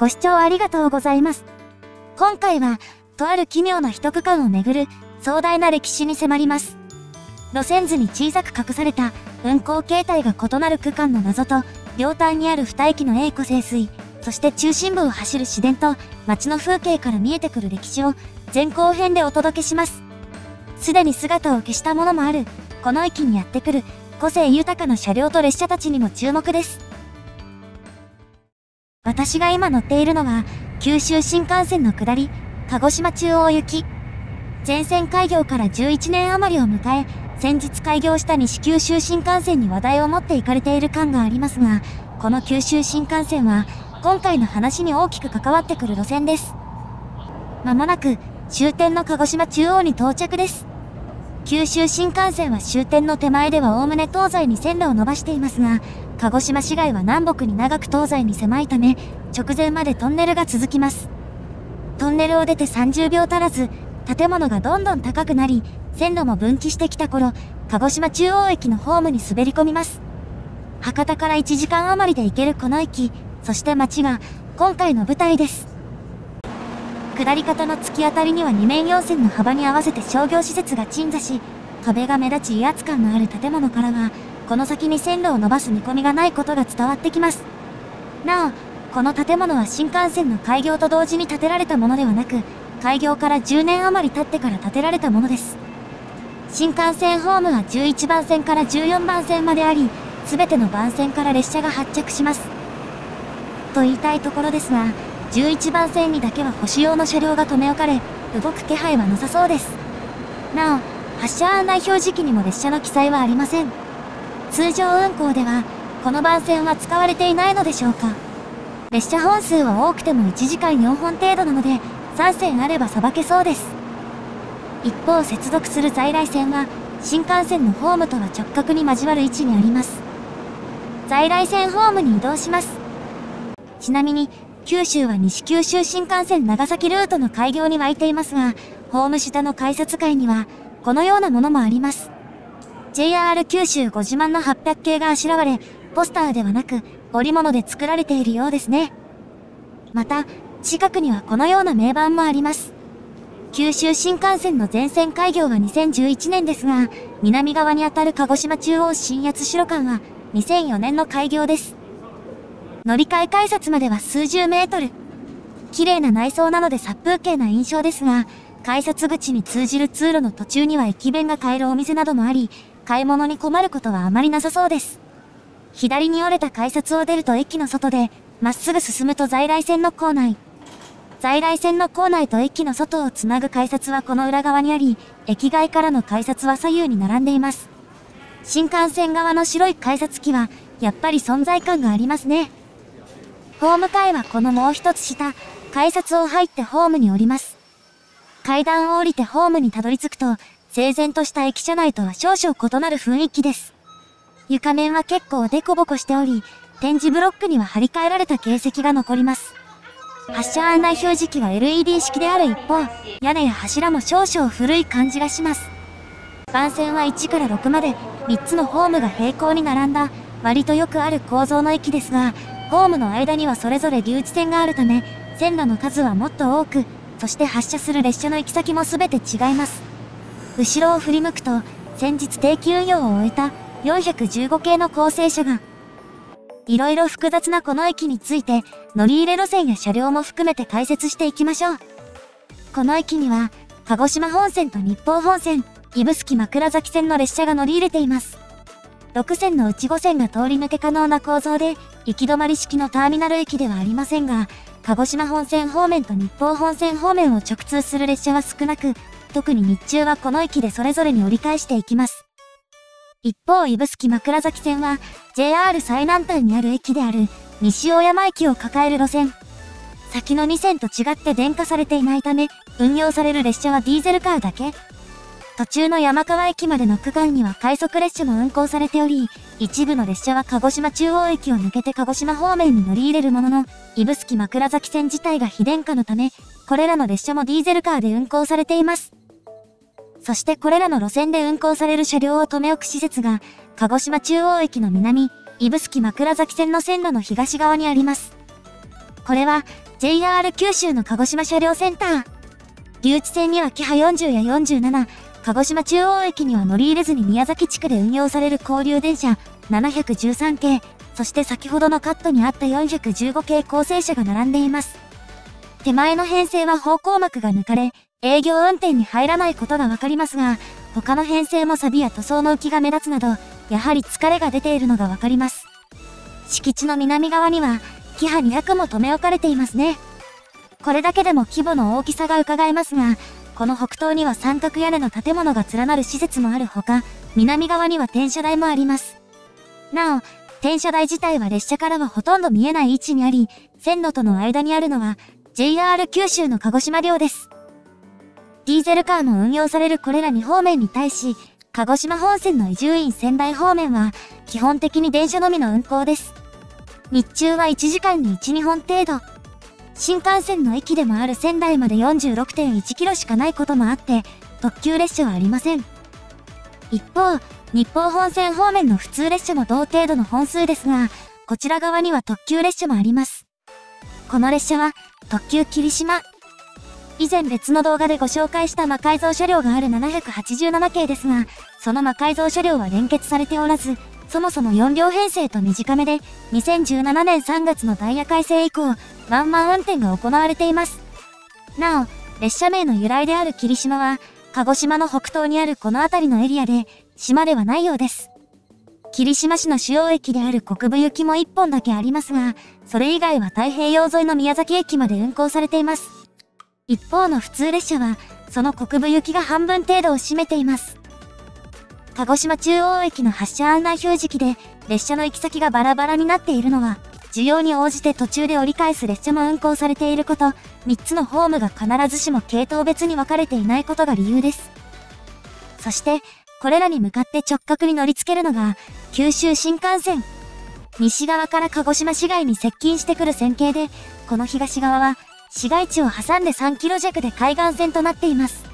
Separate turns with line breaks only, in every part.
ご視聴ありがとうございます。今回は、とある奇妙な一区間をめぐる壮大な歴史に迫ります。路線図に小さく隠された運行形態が異なる区間の謎と、両端にある二駅の栄湖清水、そして中心部を走る市電と街の風景から見えてくる歴史を前後編でお届けします。すでに姿を消したものもある、この駅にやってくる個性豊かな車両と列車たちにも注目です。私が今乗っているのは、九州新幹線の下り、鹿児島中央行き。全線開業から11年余りを迎え、先日開業した西九州新幹線に話題を持って行かれている感がありますが、この九州新幹線は、今回の話に大きく関わってくる路線です。まもなく、終点の鹿児島中央に到着です。九州新幹線は終点の手前ではおおむね東西に線路を伸ばしていますが、鹿児島市街は南北に長く東西に狭いため、直前までトンネルが続きます。トンネルを出て30秒足らず、建物がどんどん高くなり、線路も分岐してきた頃、鹿児島中央駅のホームに滑り込みます。博多から1時間余りで行けるこの駅、そして街が今回の舞台です。下り方の突き当たりには2面4線の幅に合わせて商業施設が鎮座し、壁が目立ち威圧感のある建物からは、この先に線路を伸ばす見込みがないことが伝わってきます。なお、この建物は新幹線の開業と同時に建てられたものではなく、開業から10年余り経ってから建てられたものです。新幹線ホームは11番線から14番線まであり、すべての番線から列車が発着します。と言いたいところですが、11番線にだけは保守用の車両が留め置かれ、動く気配はなさそうです。なお、発車案内表示器にも列車の記載はありません。通常運行では、この番線は使われていないのでしょうか。列車本数は多くても1時間4本程度なので、3線あればさばけそうです。一方、接続する在来線は、新幹線のホームとは直角に交わる位置にあります。在来線ホームに移動します。ちなみに、九州は西九州新幹線長崎ルートの開業に沸いていますが、ホーム下の改札階には、このようなものもあります。JR 九州ご自慢の800系があしらわれ、ポスターではなく、織物で作られているようですね。また、近くにはこのような名板もあります。九州新幹線の全線開業は2011年ですが、南側にあたる鹿児島中央新八代間は2004年の開業です。乗り換え改札までは数十メートル。綺麗な内装なので殺風景な印象ですが、改札口に通じる通路の途中には駅弁が買えるお店などもあり、買い物に困ることはあまりなさそうです。左に折れた改札を出ると駅の外で、まっすぐ進むと在来線の構内。在来線の構内と駅の外をつなぐ改札はこの裏側にあり、駅外からの改札は左右に並んでいます。新幹線側の白い改札機は、やっぱり存在感がありますね。ホーム階はこのもう一つ下、改札を入ってホームに降ります。階段を降りてホームにたどり着くと、整然とした駅舎内とは少々異なる雰囲気です。床面は結構デコボコしており、展示ブロックには張り替えられた形跡が残ります。発車案内表示器は LED 式である一方、屋根や柱も少々古い感じがします。番線は1から6まで3つのホームが平行に並んだ割とよくある構造の駅ですが、ホームの間にはそれぞれ留置線があるため、線路の数はもっと多く、そして発車する列車の行き先も全て違います。後ろを振り向くと、先日定期運用を終えた415系の構成車が、いろいろ複雑なこの駅について、乗り入れ路線や車両も含めて解説していきましょう。この駅には、鹿児島本線と日豊本線、指宿枕崎線の列車が乗り入れています。6線の内5線が通り抜け可能な構造で、行き止まり式のターミナル駅ではありませんが、鹿児島本線方面と日豊本線方面を直通する列車は少なく、特に日中はこの駅でそれぞれに折り返していきます。一方、指宿枕崎線は JR 最南端にある駅である西大山駅を抱える路線。先の2線と違って電化されていないため、運用される列車はディーゼルカーだけ。途中の山川駅までの区間には快速列車も運行されており、一部の列車は鹿児島中央駅を抜けて鹿児島方面に乗り入れるものの、指宿枕崎線自体が非電化のため、これらの列車もディーゼルカーで運行されています。そしてこれらの路線で運行される車両を留め置く施設が、鹿児島中央駅の南、指宿枕崎線の線路の東側にあります。これは JR 九州の鹿児島車両センター。留置線にはキハ40や47、鹿児島中央駅には乗り入れずに宮崎地区で運用される交流電車713系、そして先ほどのカットにあった415系構成車が並んでいます。手前の編成は方向幕が抜かれ、営業運転に入らないことがわかりますが、他の編成も錆や塗装の浮きが目立つなど、やはり疲れが出ているのがわかります。敷地の南側には、キハ200も留め置かれていますね。これだけでも規模の大きさが伺えますが、この北東には三角屋根の建物が連なる施設もあるほか、南側には転車台もあります。なお、転車台自体は列車からはほとんど見えない位置にあり、線路との間にあるのは JR 九州の鹿児島寮です。ディーゼルカーも運用されるこれら2方面に対し、鹿児島本線の伊集院仙台方面は基本的に電車のみの運行です。日中は1時間に1、2本程度。新幹線の駅でもある仙台まで46.1キロしかないこともあって、特急列車はありません。一方、日報本線方面の普通列車も同程度の本数ですが、こちら側には特急列車もあります。この列車は、特急霧島。以前別の動画でご紹介した魔改造車両がある787系ですが、その魔改造車両は連結されておらず、そもそも4両編成と短めで、2017年3月のダイヤ改正以降、ワンマン運転が行われています。なお、列車名の由来である霧島は、鹿児島の北東にあるこの辺りのエリアで、島ではないようです。霧島市の主要駅である国分行きも1本だけありますが、それ以外は太平洋沿いの宮崎駅まで運行されています。一方の普通列車は、その国分行きが半分程度を占めています。鹿児島中央駅の発車案内表示器で列車の行き先がバラバラになっているのは、需要に応じて途中で折り返す列車も運行されていること、3つのホームが必ずしも系統別に分かれていないことが理由です。そして、これらに向かって直角に乗り付けるのが、九州新幹線。西側から鹿児島市街に接近してくる線形で、この東側は、市街地を挟んで3キロ弱で海岸線となっています。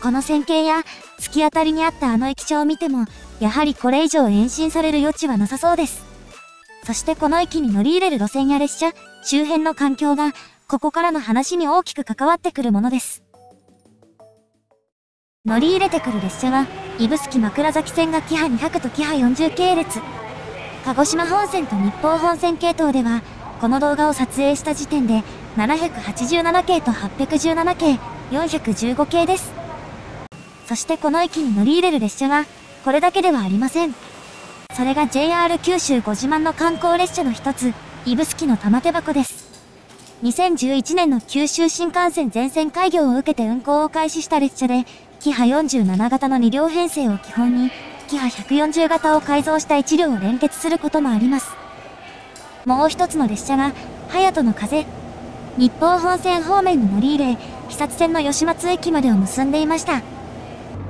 この線形や突き当たりにあったあの駅舎を見ても、やはりこれ以上延伸される余地はなさそうです。そしてこの駅に乗り入れる路線や列車、周辺の環境が、ここからの話に大きく関わってくるものです。乗り入れてくる列車は、指宿枕崎線がキハ200とキハ40系列。鹿児島本線と日報本線系統では、この動画を撮影した時点で、787系と817系、415系です。そしてこの駅に乗り入れる列車は、これだけではありません。それが JR 九州ご自慢の観光列車の一つ、指宿の玉手箱です。2011年の九州新幹線全線開業を受けて運行を開始した列車で、キハ47型の2両編成を基本に、キハ140型を改造した1両を連結することもあります。もう一つの列車が、隼人の風。日報本線方面に乗り入れ、肥薩線の吉松駅までを結んでいました。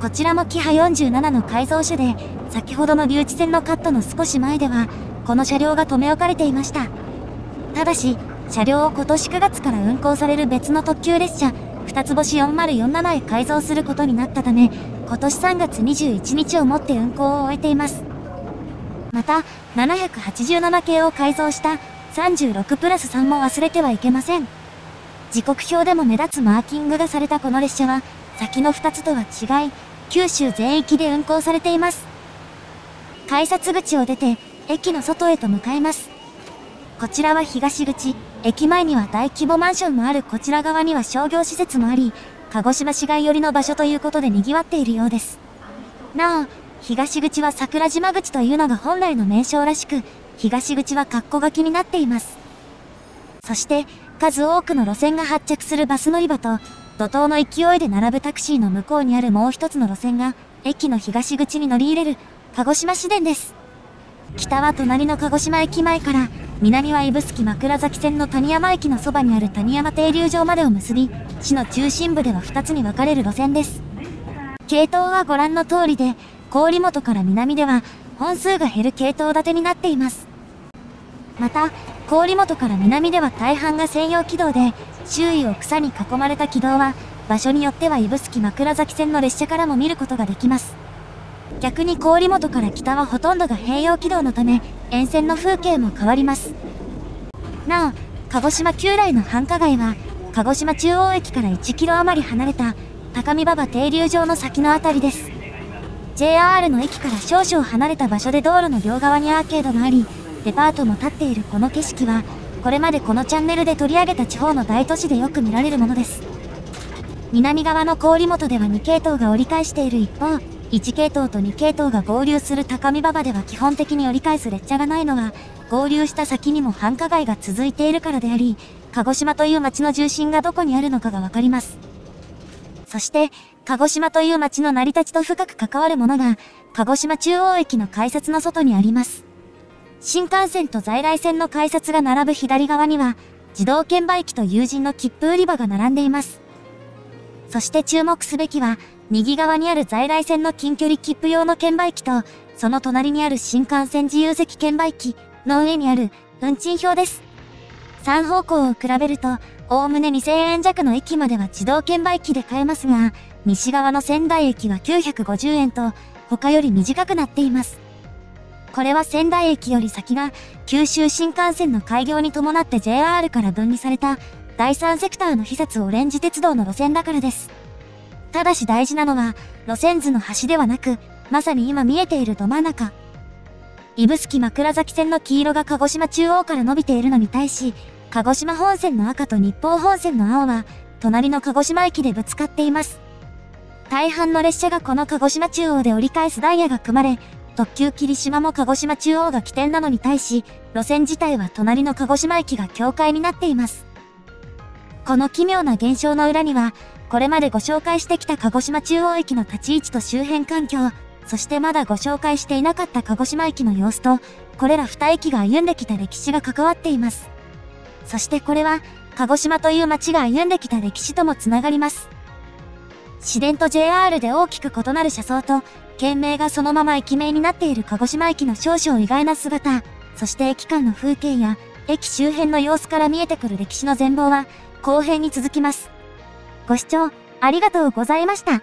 こちらもキハ47の改造車で、先ほどの留置線のカットの少し前では、この車両が留め置かれていました。ただし、車両を今年9月から運行される別の特急列車、二つ星4047へ改造することになったため、今年3月21日をもって運行を終えています。また、787系を改造した36プラス3も忘れてはいけません。時刻表でも目立つマーキングがされたこの列車は、先の2つとは違い、九州全域で運行されています。改札口を出て、駅の外へと向かいます。こちらは東口、駅前には大規模マンションもあるこちら側には商業施設もあり、鹿児島市街寄りの場所ということで賑わっているようです。なお、東口は桜島口というのが本来の名称らしく、東口は括弧書きになっています。そして、数多くの路線が発着するバス乗り場と、怒涛の勢いで並ぶタクシーの向こうにあるもう一つの路線が、駅の東口に乗り入れる、鹿児島市電です。北は隣の鹿児島駅前から、南は指宿枕崎線の谷山駅のそばにある谷山停留場までを結び、市の中心部では2つに分かれる路線です。系統はご覧の通りで、郡本から南では、本数が減る系統建てになっています。また、郡本から南では大半が専用軌道で、周囲を草に囲まれた軌道は、場所によっては指宿枕崎線の列車からも見ることができます。逆に郡本から北はほとんどが併用軌道のため、沿線の風景も変わります。なお、鹿児島旧来の繁華街は、鹿児島中央駅から1キロ余り離れた、高見馬場停留場の先のあたりです。JR の駅から少々離れた場所で道路の両側にアーケードがあり、デパートも建っているこの景色は、これまでこのチャンネルで取り上げた地方の大都市でよく見られるものです。南側の郡本では2系統が折り返している一方、1系統と2系統が合流する高見馬場では基本的に折り返す列車がないのは、合流した先にも繁華街が続いているからであり、鹿児島という町の重心がどこにあるのかがわかります。そして、鹿児島という町の成り立ちと深く関わるものが、鹿児島中央駅の改札の外にあります。新幹線と在来線の改札が並ぶ左側には、自動券売機と友人の切符売り場が並んでいます。そして注目すべきは、右側にある在来線の近距離切符用の券売機と、その隣にある新幹線自由席券売機の上にある運賃表です。3方向を比べると、おおむね2000円弱の駅までは自動券売機で買えますが、西側の仙台駅は950円と、他より短くなっています。これは仙台駅より先が、九州新幹線の開業に伴って JR から分離された、第三セクターの被札オレンジ鉄道の路線だからです。ただし大事なのは、路線図の端ではなく、まさに今見えているど真ん中。指宿枕崎線の黄色が鹿児島中央から伸びているのに対し、鹿児島本線の赤と日報本線の青は、隣の鹿児島駅でぶつかっています。大半の列車がこの鹿児島中央で折り返すダイヤが組まれ、特急霧島も鹿児島中央が起点なのに対し、路線自体は隣の鹿児島駅が境界になっています。この奇妙な現象の裏には、これまでご紹介してきた鹿児島中央駅の立ち位置と周辺環境、そしてまだご紹介していなかった鹿児島駅の様子と、これら二駅が歩んできた歴史が関わっています。そしてこれは、鹿児島という街が歩んできた歴史ともつながります。市電と JR で大きく異なる車窓と、県名がそのまま駅名になっている鹿児島駅の少々意外な姿、そして駅間の風景や、駅周辺の様子から見えてくる歴史の全貌は、後編に続きます。ご視聴ありがとうございました。